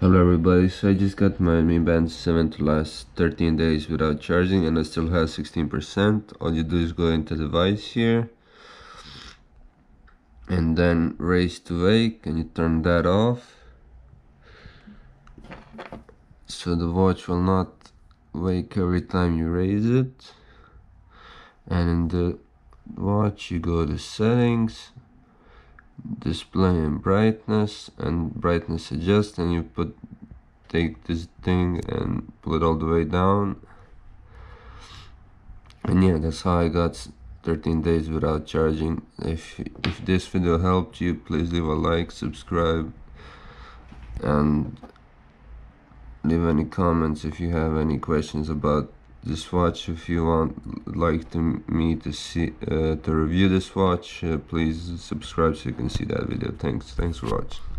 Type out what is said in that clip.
Hello everybody, so I just got my Mi Band 7 to last 13 days without charging and I still have 16%. All you do is go into device here and then raise to wake and you turn that off. So the watch will not wake every time you raise it. And in the watch you go to settings display and brightness and brightness adjust and you put take this thing and pull it all the way down. And yeah that's how I got 13 days without charging. If if this video helped you please leave a like subscribe and leave any comments if you have any questions about this watch if you want like to, me to see uh, to review this watch uh, please subscribe so you can see that video. Thanks. Thanks for watching